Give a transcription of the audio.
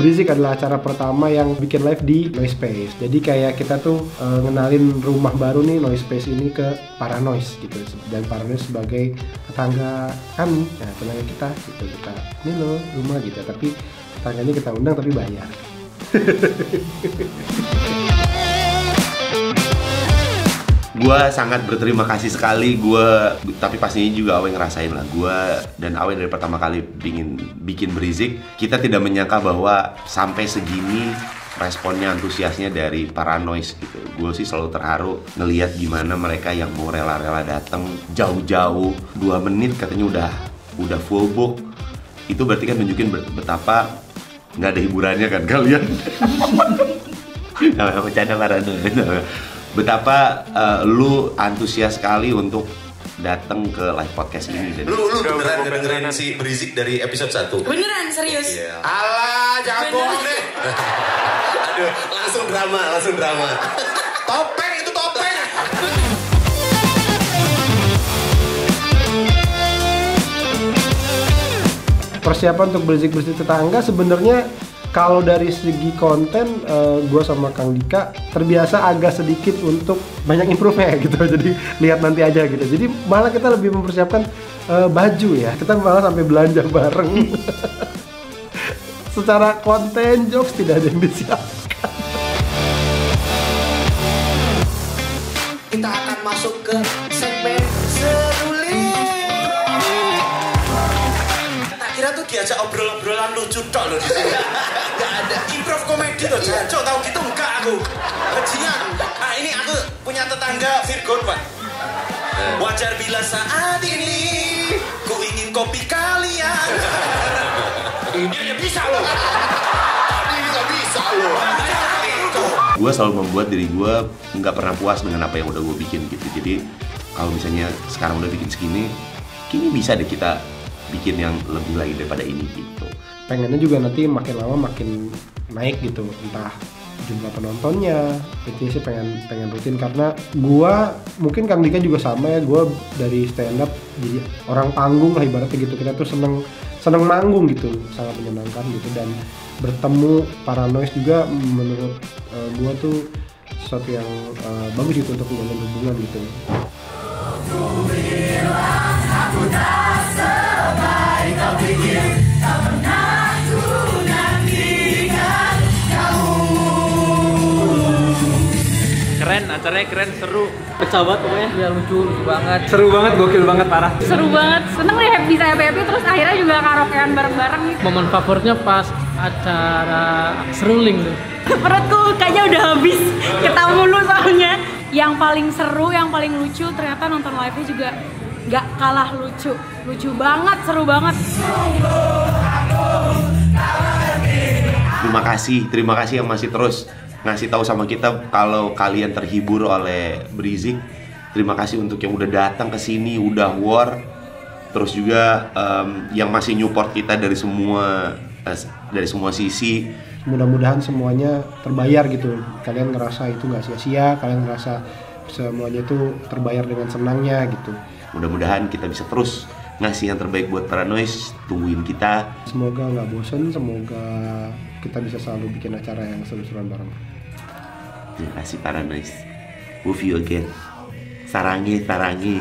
Brizik adalah acara pertama yang bikin live di Noise Space. Jadi kayak kita tuh uh, ngenalin rumah baru nih Noise Space ini ke para noise gitu dan para noise sebagai tetangga kami. Nah, tetangga kita gitu kita ini loh rumah gitu tapi tetangganya kita undang tapi bayar. gue sangat berterima kasih sekali. Gue tapi pastinya juga Awe ngerasain lah. Gue dan Awe dari pertama kali bikin bikin berizik kita tidak menyangka bahwa sampai segini responnya antusiasnya dari para noise gitu. Gue sih selalu terharu ngelihat gimana mereka yang mau rela-rela datang jauh-jauh. Dua menit katanya udah udah full book. Itu berarti kan nunjukin betapa nggak ada hiburannya kan kalian. Bercanda para noise betapa uh, lu antusias sekali untuk datang ke live podcast ini dan lu lu beneran dengerin si Berizik dari episode 1 beneran serius? Yeah. alah jangan bohong deh aduh langsung drama langsung drama. Topeng itu topeng. Persiapan untuk berisik berisik tetangga sebenarnya kalau dari segi konten uh, eh, gue sama Kang Dika terbiasa agak sedikit untuk banyak improve ya gitu. Jadi lihat nanti aja gitu. Jadi malah kita lebih mempersiapkan uh, baju ya. Kita malah sampai belanja bareng. Secara konten jokes tidak ada yang disiapkan. Kita akan masuk ke segmen diajak obrol-obrolan lucu tok loh di sini. Gak ada improv komedi loh, jancok tahu gitu enggak aku. Bajingan. Nah ini aku punya tetangga Virgon pak. Wajar bila saat ini ku ingin kopi kalian. Ini ya bisa loh. Ini nggak bisa loh. Gue selalu membuat diri gue nggak pernah puas dengan apa yang udah gue bikin gitu. Jadi kalau misalnya sekarang udah bikin segini, kini bisa deh kita bikin yang lebih lagi daripada ini gitu. Pengennya juga nanti makin lama makin naik gitu. Entah jumlah penontonnya. Itu sih pengen pengen rutin. Karena gua mungkin Kang Dika juga sama ya. Gua dari stand up jadi orang panggung lah ibaratnya gitu. Kita tuh seneng seneng manggung gitu. Sangat menyenangkan gitu. Dan bertemu para noise juga menurut uh, gua tuh sesuatu yang uh, bagus gitu untuk menjalin hubungan gitu. Keren acaranya keren seru. Pecah banget pokoknya. Ya lucu lucu banget. Seru banget gokil banget parah. Seru banget seneng deh bisa happy happy terus akhirnya juga karaokean bareng bareng gitu. Momen favoritnya pas acara seruling tuh. Perutku kayaknya udah habis ketemu lu soalnya. Yang paling seru yang paling lucu ternyata nonton live nya juga nggak kalah lucu. Lucu banget seru banget. Terima kasih terima kasih yang masih terus ngasih tahu sama kita kalau kalian terhibur oleh Brizik terima kasih untuk yang udah datang ke sini udah war. Terus juga um, yang masih support kita dari semua uh, dari semua sisi. Mudah-mudahan semuanya terbayar gitu. Kalian ngerasa itu nggak sia-sia kalian ngerasa semuanya itu terbayar dengan senangnya gitu. Mudah-mudahan kita bisa terus ngasih yang terbaik buat para noise tungguin kita. Semoga nggak bosen semoga kita bisa selalu bikin acara yang seru-seruan bareng. Terima kasih para noise. Move you again. Sarangi sarangi